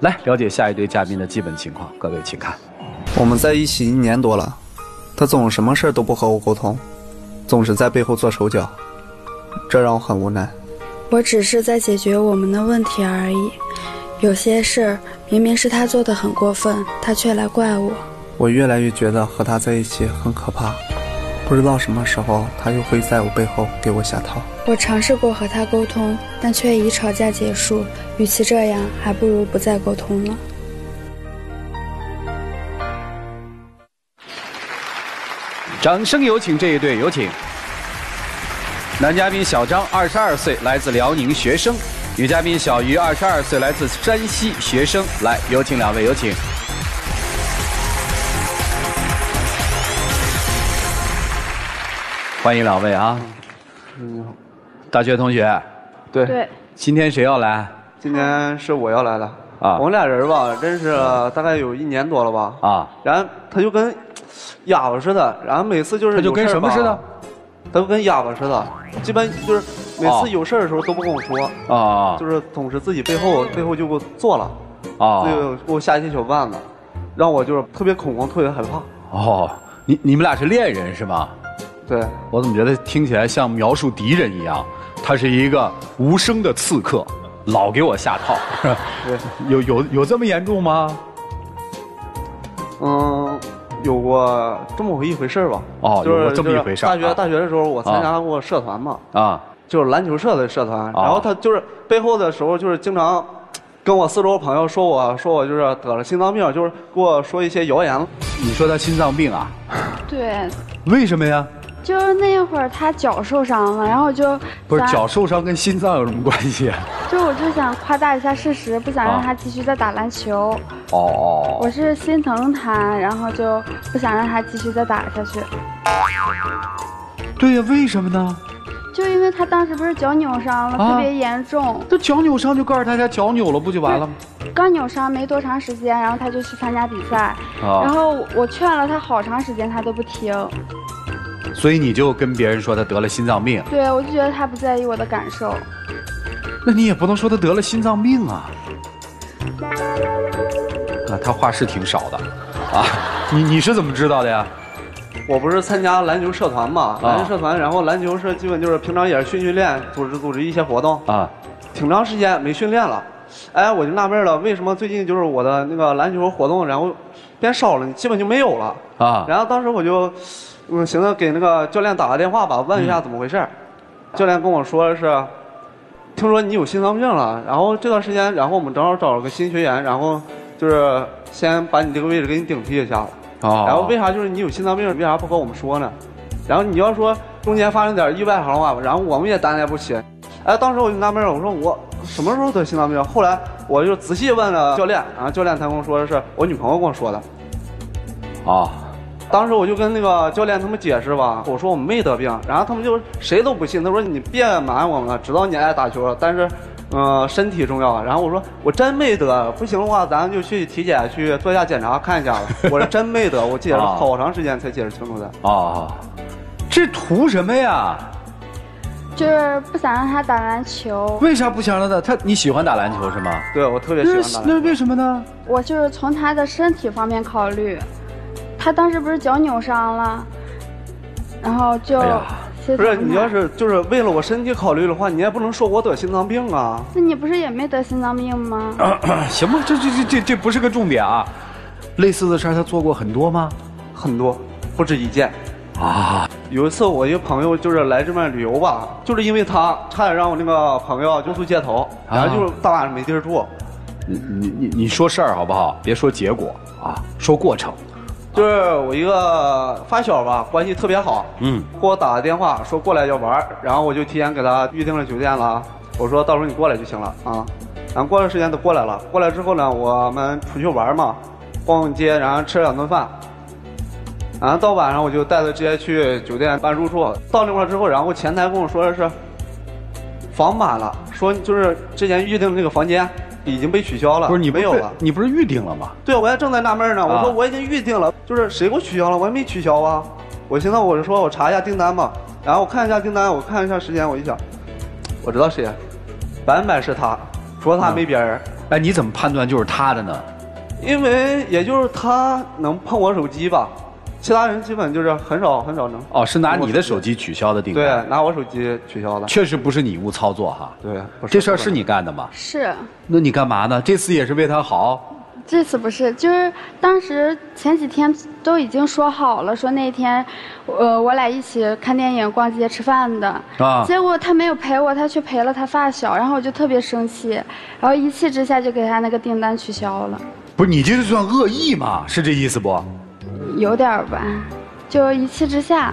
来了解下一对嘉宾的基本情况，各位请看。我们在一起一年多了，他总什么事儿都不和我沟通，总是在背后做手脚，这让我很无奈。我只是在解决我们的问题而已，有些事明明是他做的很过分，他却来怪我。我越来越觉得和他在一起很可怕，不知道什么时候他又会在我背后给我下套。我尝试过和他沟通，但却以吵架结束。与其这样，还不如不再沟通了。掌声有请这一对，有请。男嘉宾小张，二十二岁，来自辽宁学生；女嘉宾小鱼，二十二岁，来自山西学生。来，有请两位，有请。欢迎两位啊！你好，大学同学，对，对，今天谁要来？今天是我要来的啊我们俩人吧，认识大概有一年多了吧。啊，然后他就跟哑巴似的，然后每次就是他就跟什么似的？他就跟哑巴似的，基本就是每哦次有事儿的时候都不跟我说，啊就是总是自己背后背后就给我做了，啊就给我下一些小绊子，让我就是特别恐慌，特别害怕。哦！你你们俩是恋人是吗？对，我怎么觉得听起来像描述敌人一样？他是一个无声的刺客，老给我下套。对，有有有这么严重吗？嗯，有过这么一回事儿吧？就是哦有过这么一回事儿大学啊大学的时候，我参加过社团嘛，啊就是篮球社的社团。哦然后他就是背后的时候，就是经常跟我四周朋友说我说我就是得了心脏病，就是给我说一些谣言。你说他心脏病啊？对，为什么呀？就是那会儿他脚受伤了，然后就不是脚，受伤跟心脏有什么关系啊？就我就想夸大一下事实，不想啊让他继续再打篮球。哦我是心疼他，然后就不想让他继续再打下去。对呀，为什么呢？就因为他当时不是脚扭伤了，啊特别严重，这脚扭伤就告诉大家脚扭了，不就完了吗？刚扭伤没多长时间，然后他就去参加比赛，啊然后我劝了他好长时间，他都不听。所以你就跟别人说他得了心脏病，对，我就觉得他不在意我的感受。那你也不能说他得了心脏病啊。啊，他话是挺少的，啊，你你是怎么知道的呀？我不是参加篮球社团嘛，啊篮球社团，然后篮球社基本就是平常也是训训练，组织组织一些活动，啊，挺长时间没训练了。哎，我就纳闷了，为什么最近就是我的那个篮球活动，然后变少了，基本就没有了。啊然后当时我就，嗯，寻思给那个教练打个电话吧，问一下怎么回事儿。教练跟我说是，听说你有心脏病了，然后这段时间，然后我们正好找了个新学员，然后就是先把你这个位置给你顶替一下。哦然后为啥就是你有心脏病，为啥不和我们说呢？然后你要说中间发生点意外的话，然后我们也担待不起。哎，当时我就纳闷了，我说我什么时候得心脏病？后来我就仔细问了教练，然后教练才跟我说的是我女朋友跟我说的。啊当时我就跟那个教练他们解释吧，我说我没得病，然后他们就谁都不信，他说你别瞒我们了，知道你爱打球，但是，呃，身体重要。然后我说我真没得，不行的话咱就去体检去做一下检查看一下吧。我是真没得，我解释 好长时间才解释清楚的。啊，这图什么呀？就是不想让他打篮球，为啥不想让他？他你喜欢打篮球是吗？对我特别喜欢打篮球。那为什么呢？我就是从他的身体方面考虑。他当时不是脚扭伤了，然后就不是你要是就是为了我身体考虑的话，你也不能说我得心脏病啊。那你不是也没得心脏病吗？行吧，这这这这这不是个重点啊。类似的事儿他做过很多吗？很多，不止一件。啊，有一次我一个朋友就是来这边旅游吧，就是因为他差点让我那个朋友住宿街头，然后就是大晚上没地儿住。你你你你说事儿好不好？别说结果啊，说过程。就是我一个发小吧，关系特别好，嗯，给我打了电话说过来要玩，然后我就提前给他预定了酒店了，我说到时候你过来就行了啊。然后过段时间他过来了，过来之后呢，我们出去玩嘛，逛逛街，然后吃了两顿饭。然后到晚上我就带他直接去酒店办入住，到那块儿之后，然后前台跟我说的是房满了，说就是之前预定的那个房间已经被取消了，不是你没有了。你不是预定了吗？对，我还正在纳闷呢。我啊说我已经预定了，就是谁给我取消了？我还没取消啊。我现在我就说我查一下订单嘛，然后我看一下订单，我看一下时间，我一想，我知道谁，百分百是他，除了他没别人。哎，你怎么判断就是他的呢？因为也就是他能碰我手机吧，其他人基本就是很少很少能。哦，是拿你的手机取消的订单对。，拿我手机取消的。确实不是你误操作哈。对，不这事儿是你干的吗？是，那你干嘛呢？这次也是为他好。这次不是，就是当时前几天都已经说好了，说那天，呃，我俩一起看电影、逛街、吃饭的。啊结果他没有陪我，他去陪了他发小，然后我就特别生气，然后一气之下就给他那个订单取消了，不是你这是算恶意吗？是这意思不？有点吧，就一气之下。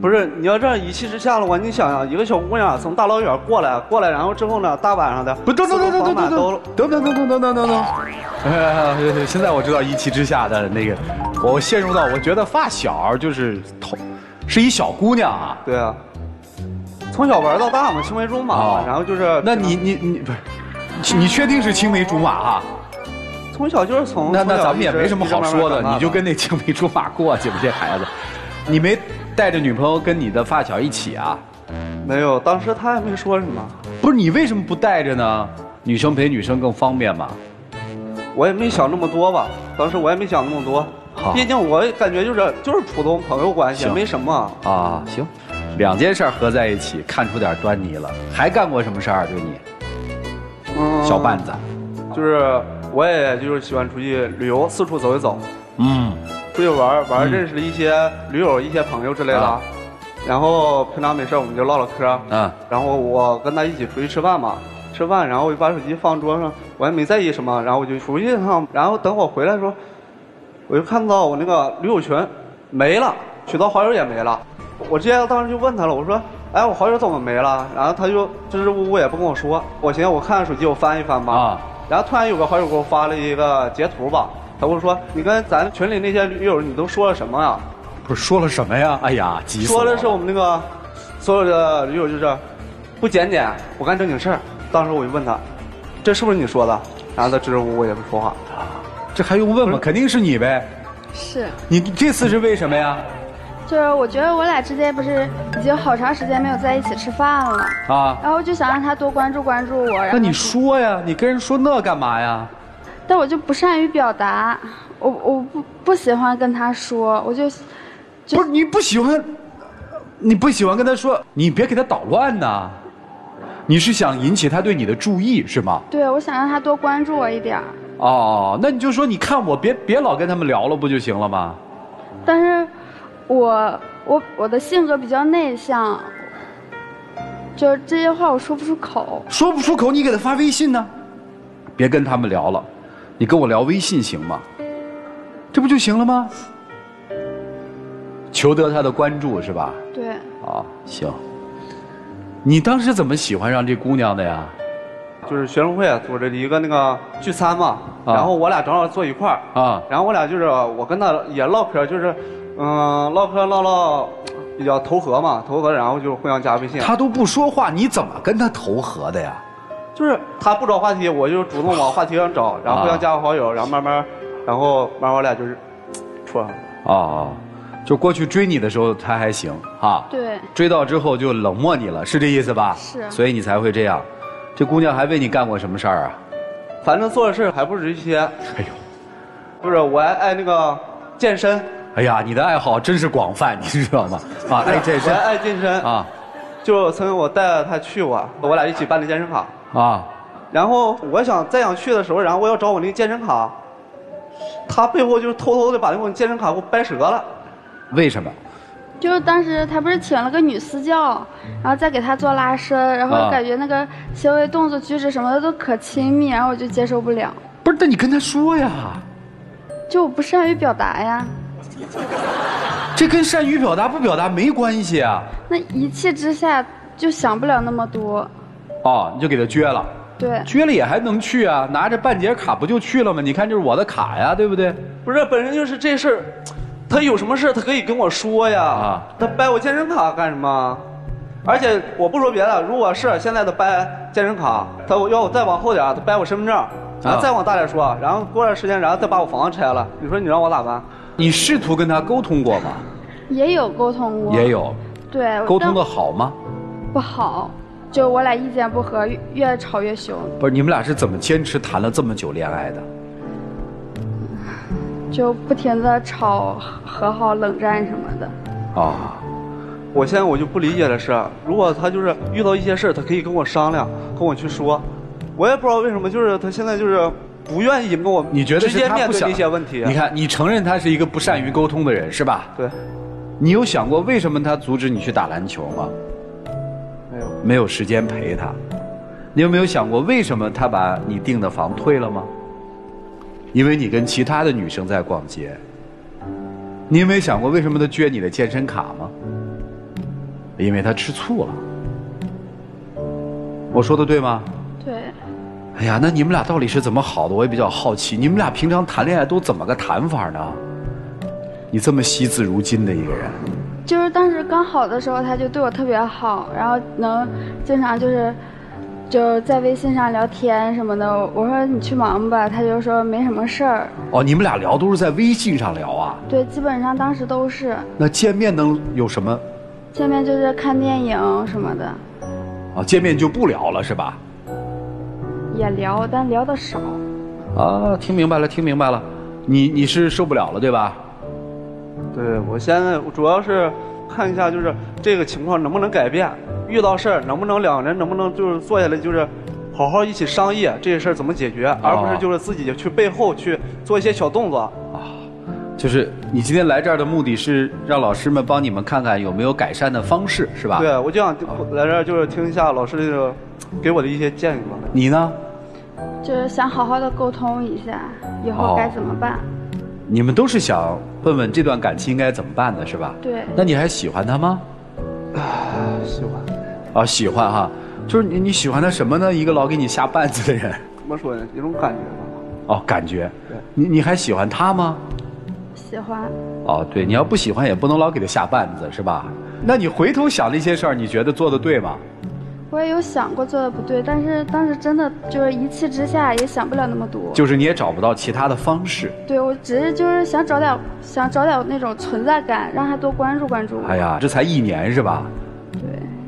不是你要这样一气之下的话，你想想，一个小姑娘从大老远过来，过来，然后之后呢，大晚上的，不，等等等等等等等等等等等等等等。哎，现在我知道一气之下的那个，我陷入到我觉得发小就是同，是一小姑娘啊。对啊，从小玩到大嘛，青梅竹马然后就是那你你你不是，你确定是青梅竹马哈？从小就是从那那咱们也没什么好说的，你就跟那青梅竹马过去吧，这孩子。你没带着女朋友跟你的发小一起啊？没有，当时他也没说什么，不是你为什么不带着呢？女生陪女生更方便嘛。我也没想那么多吧，当时我也没想那么多好，毕竟我感觉就是就是普通朋友关系，行没什么。啊，行，两件事儿合在一起，看出点端倪了。还干过什么事儿啊？对你，嗯小绊子。就是我也就是喜欢出去旅游，四处走一走，嗯，出去玩玩，嗯认识了一些驴友、一些朋友之类的。啊然后平常没事我们就唠唠嗑。嗯，然后我跟他一起出去吃饭嘛，吃饭，然后我就把手机放桌上，我也没在意什么，然后我就出去一趟，然后等我回来的时候，我就看到我那个驴友群没了，取到好友也没了。我直接当时就问他了，我说：“哎，我好友怎么没了？”然后他就支支吾吾也不跟我说。我寻思我看手机我翻一翻吧，啊然后突然有个好友给我发了一个截图吧，他跟我说：“你跟咱群里那些驴友你都说了什么呀？”不是说了什么呀？哎呀，急死了！说的是我们那个所有的驴友就是不检点，不干正经事儿。当时我就问他，这是不是你说的？然后他支支吾吾也不说话。这还用问吗？肯定是你呗。是，你这次是为什么呀？就是我觉得我俩之间不是已经好长时间没有在一起吃饭了，啊，然后就想让他多关注关注我。然后那你说呀，你跟人说那干嘛呀？但我就不善于表达，我我不不喜欢跟他说，我就就不是你不喜欢，你不喜欢跟他说，你别给他捣乱呐。你是想引起他对你的注意是吗？对我想让他多关注我一点儿。哦，那你就说你看我别别老跟他们聊了不就行了吗？但是我我我的性格比较内向，就是这些话我说不出口。说不出口，你给他发微信呢？别跟他们聊了，你跟我聊微信行吗？这不就行了吗？求得他的关注是吧？对，啊，行。你当时怎么喜欢上这姑娘的呀？就是学生会组织的一个那个聚餐嘛，啊然后我俩正好坐一块儿，啊，然后我俩就是我跟他也唠嗑，就是嗯唠嗑唠唠比较投合嘛，投合，然后就互相加微信。他都不说话，你怎么跟他投合的呀？就是他不找话题，我就主动往话题上找，然后互相加个好友，然后慢慢，然后慢慢我俩就是处上了。哦，就过去追你的时候他还行哈，对，追到之后就冷漠你了，是这意思吧？是所以你才会这样。这姑娘还为你干过什么事儿啊？反正做的事儿还不止这些，哎呦，就是我还爱那个健身，哎呀，你的爱好真是广泛，你知道吗？啊，爱健我身爱健身，啊就曾经我带着他去过，我俩一起办的健身卡。啊，然后我想再想去的时候，然后我要找我那个健身卡，他背后就是偷偷的把那个健身卡给我掰折了。为什么？就是当时他不是请了个女私教，然后再给他做拉伸，然啊后感觉那个行为动作举止什么的都可亲密，然后我就接受不了，不是，那你跟他说呀，就我不善于表达呀。这跟善于表达不表达没关系啊。那一气之下就想不了那么多，哦，你就给他撅了，对，撅了也还能去啊，拿着半截卡不就去了吗？你看这是我的卡呀，对不对？不是，本身就是这事儿，他有什么事儿他可以跟我说呀。啊他掰我健身卡干什么？而且我不说别的，如果是现在的掰健身卡，他要我再往后点儿，他掰我身份证，然后再往大点说，然后过段时间，然后再把我房子拆了，你说你让我咋办？你试图跟他沟通过吗？也有沟通过，也有，对沟通的好吗？不好，就我俩意见不合，越越吵越凶，不是你们俩是怎么坚持谈了这么久恋爱的？就不停的吵和好、冷战什么的。哦，我现在我就不理解的是，如果他就是遇到一些事儿，他可以跟我商量，跟我去说。我也不知道为什么，就是他现在就是不愿意跟我你觉得直接是他不想面对这些问题？你，看，你承认他是一个不善于沟通的人是吧？对，你有想过为什么他阻止你去打篮球吗？没有，没有时间陪他。你有没有想过为什么他把你订的房退了吗？因为你跟其他的女生在逛街。你有没有想过为什么他撅你的健身卡吗？因为他吃醋了。我说的对吗？对，哎呀，那你们俩到底是怎么好的？我也比较好奇，你们俩平常谈恋爱都怎么个谈法呢？你这么惜字如金的一个人，就是当时刚好的时候，他就对我特别好，然后能经常就是就是在微信上聊天什么的。我说你去忙吧，他就说没什么事儿。哦，你们俩聊都是在微信上聊啊？对，基本上当时都是那见面能有什么？见面就是看电影什么的，啊，见面就不聊了是吧？也聊，但聊的少。啊，听明白了，听明白了，你你是受不了了对吧？对我现在主要是看一下，就是这个情况能不能改变，遇到事儿能不能两人能不能就是坐下来就是好好一起商议这些事儿怎么解决，而不是就是自己去背后去做一些小动作。就是你今天来这儿的目的是让老师们帮你们看看有没有改善的方式是吧？。对，我就想来这儿就是听一下老师这个给我的一些建议吧。你呢？就是想好好的沟通一下，以后该怎么办。你们都是想问问这段感情应该怎么办的是吧？对那你还喜欢他吗？啊喜欢啊，喜欢哈，就是你你喜欢他什么呢？一个老给你下绊子的人。怎么说呢？一种感觉吧。哦，感觉对。你你还喜欢他吗？喜欢，哦，对，你要不喜欢也不能老给他下绊子是吧？那你回头想那些事儿，你觉得做的对吗？我也有想过做的不对，但是当时真的就是一气之下也想不了那么多。就是你也找不到其他的方式。对我只是就是想找点想找点那种存在感，让他多关注关注我。哎呀，这才一年是吧？对。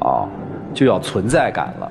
哦，就要存在感了。